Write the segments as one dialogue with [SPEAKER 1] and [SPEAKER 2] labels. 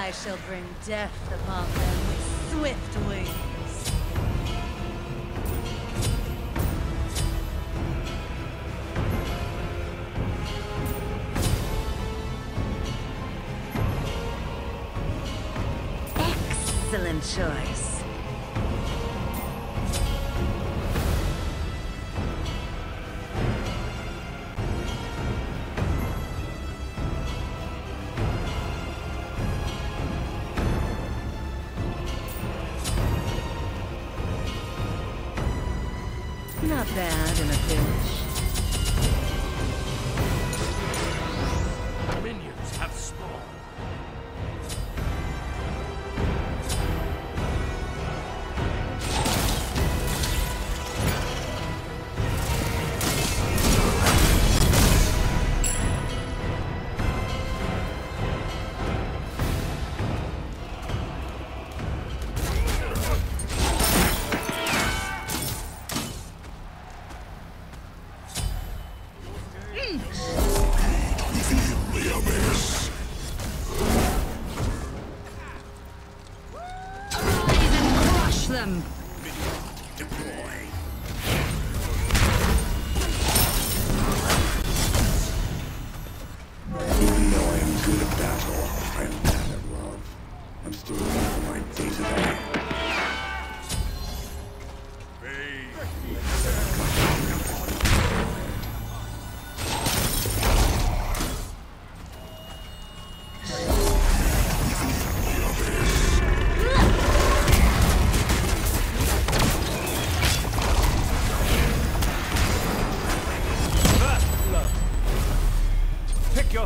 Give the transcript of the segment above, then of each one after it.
[SPEAKER 1] I shall bring death upon them with swift wings. Excellent choice. Not bad in a pinch.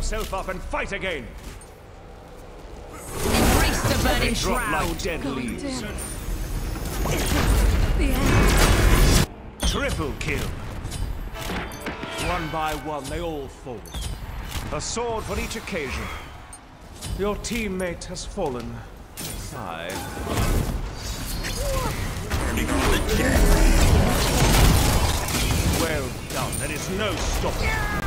[SPEAKER 2] Yourself up and fight again.
[SPEAKER 3] Embrace the burning
[SPEAKER 2] Drop like
[SPEAKER 3] shroud!
[SPEAKER 2] dead leaves.
[SPEAKER 1] The.
[SPEAKER 2] Triple kill. One by one, they all fall. A sword for each occasion. Your teammate has fallen. Sigh.
[SPEAKER 4] Burning all the dead.
[SPEAKER 2] Well done. There is no stopping.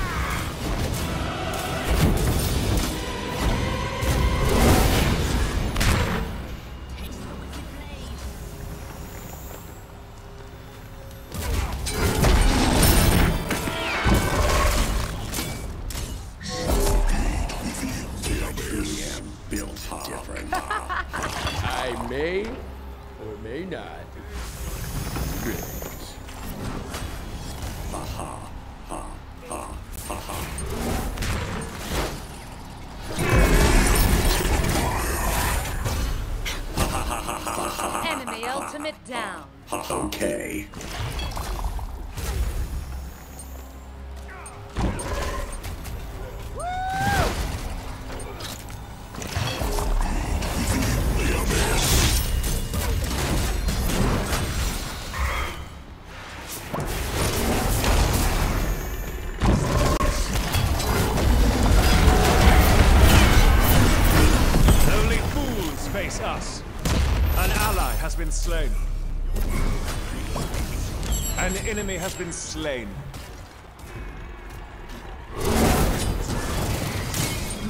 [SPEAKER 2] Been slain.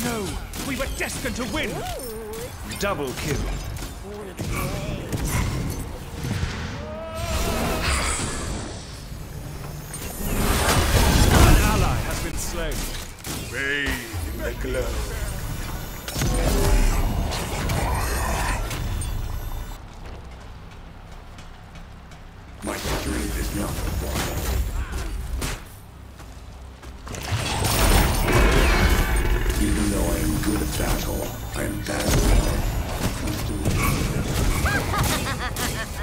[SPEAKER 2] No, we were destined to win. Double kill. An ally has been slain.
[SPEAKER 5] Bathe in the glow.
[SPEAKER 4] My strength is not required. Good at battle, I am bad at love.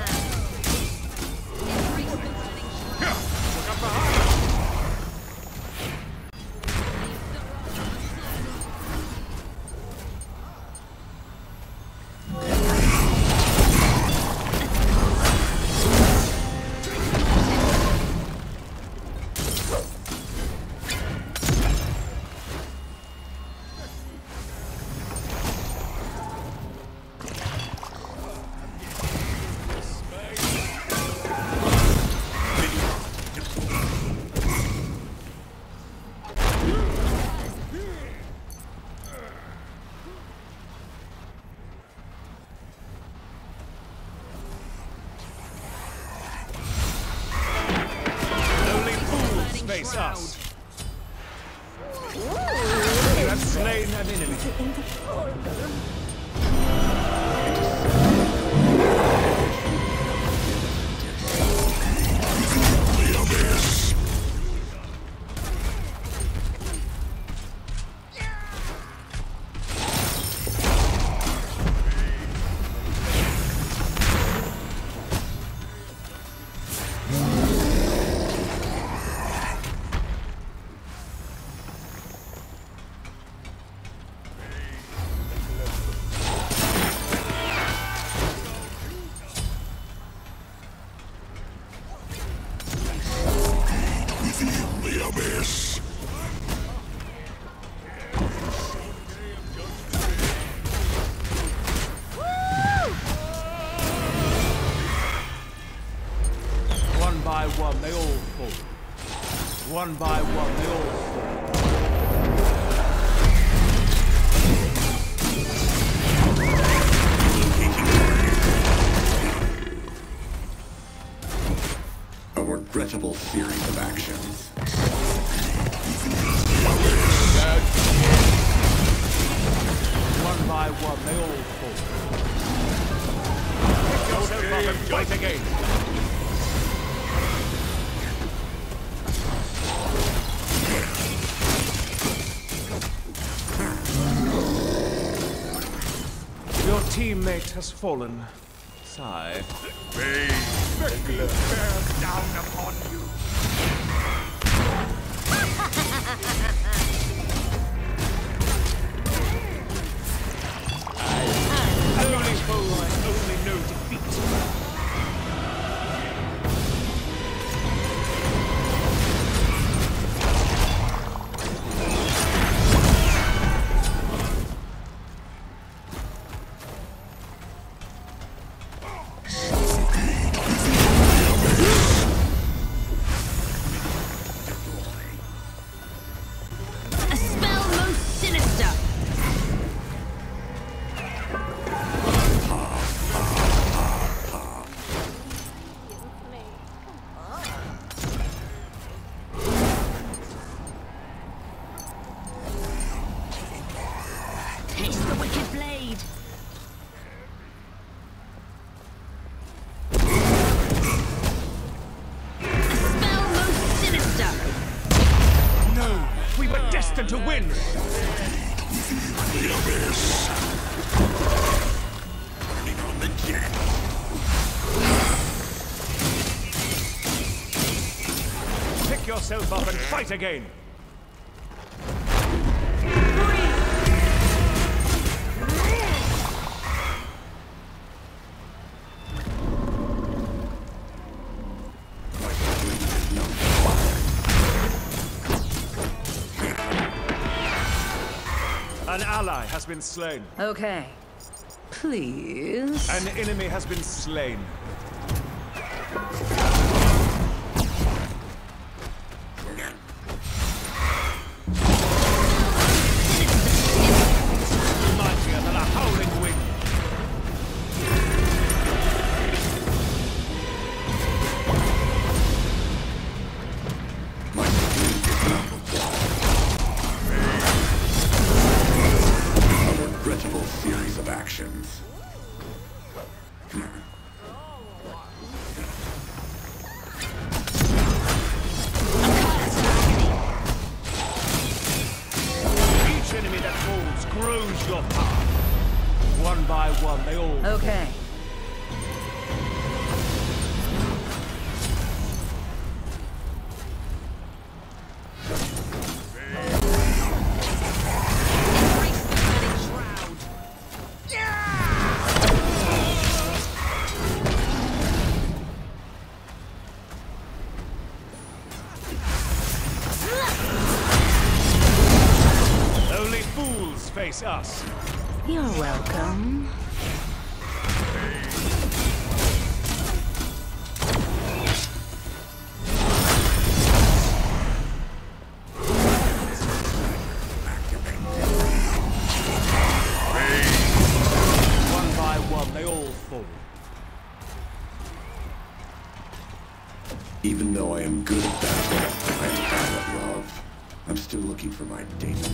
[SPEAKER 2] One by one, they all fall.
[SPEAKER 4] A regrettable series of actions.
[SPEAKER 2] One by one, they all fall. Pick yourself up and fight again. Teammate has fallen. Sigh.
[SPEAKER 5] May down upon you.
[SPEAKER 2] Pick yourself up and fight again. Been slain.
[SPEAKER 1] Okay. Please.
[SPEAKER 2] An enemy has been slain. Face us.
[SPEAKER 1] You're welcome.
[SPEAKER 2] One by one, they all fall.
[SPEAKER 4] Even though I am good at battle, I am bad at love. I'm still looking for my Daisy.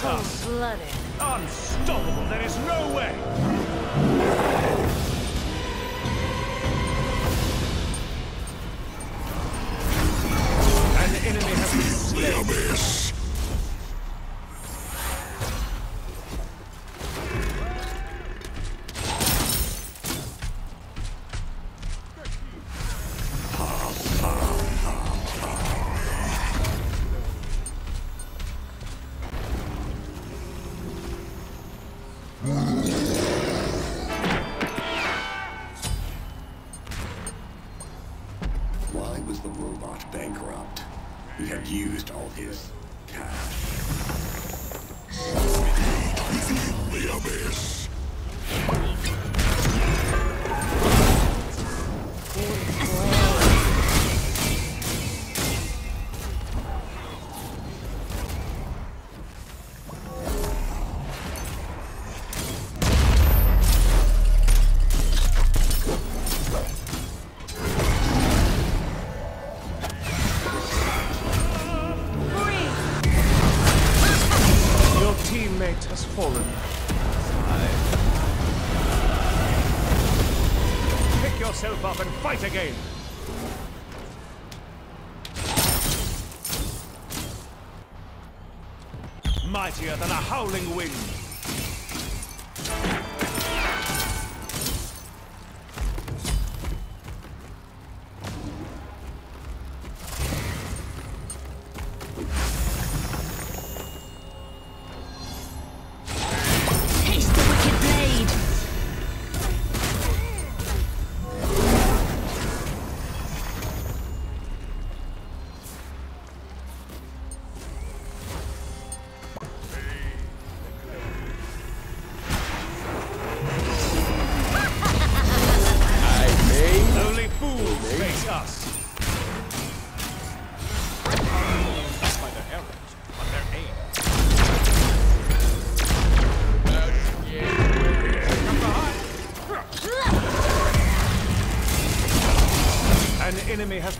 [SPEAKER 1] Blooded.
[SPEAKER 2] Unstoppable. There is no way. Yourself up and fight again. Mightier than a howling wind.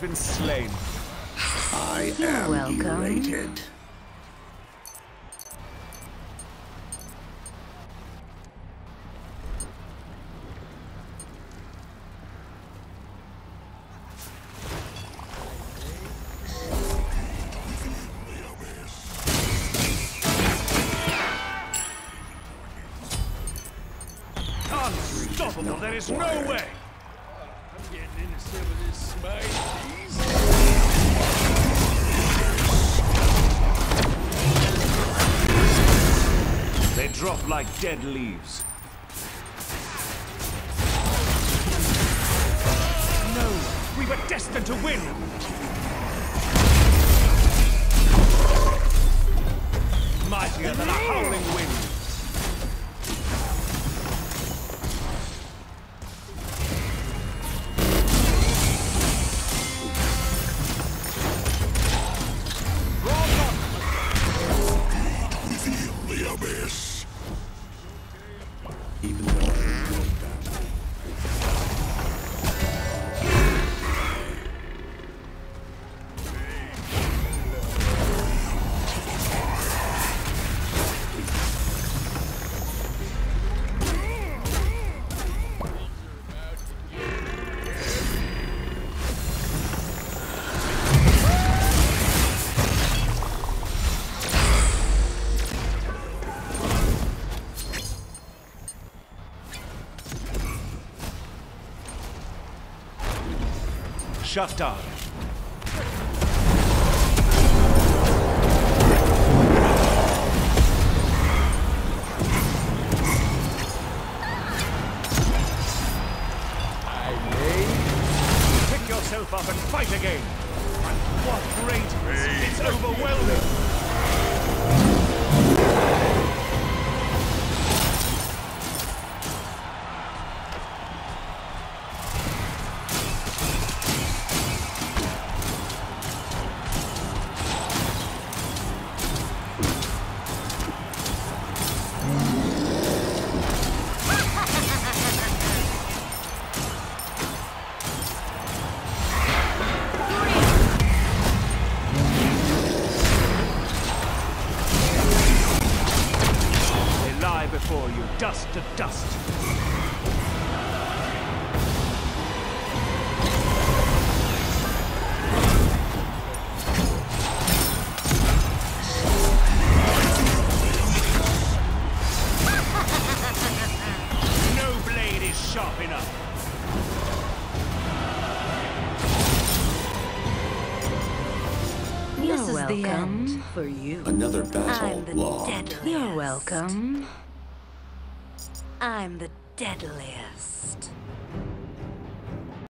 [SPEAKER 2] Been slain.
[SPEAKER 4] I
[SPEAKER 1] You're
[SPEAKER 4] am
[SPEAKER 1] welcome.
[SPEAKER 4] elated.
[SPEAKER 2] Like dead leaves. No, we were destined to win. Mightier than a howling wind. shut down. Pick yourself up and
[SPEAKER 6] fight again.
[SPEAKER 1] And what
[SPEAKER 6] rage!
[SPEAKER 1] It's
[SPEAKER 2] overwhelming! Welcome.
[SPEAKER 1] I'm the deadliest.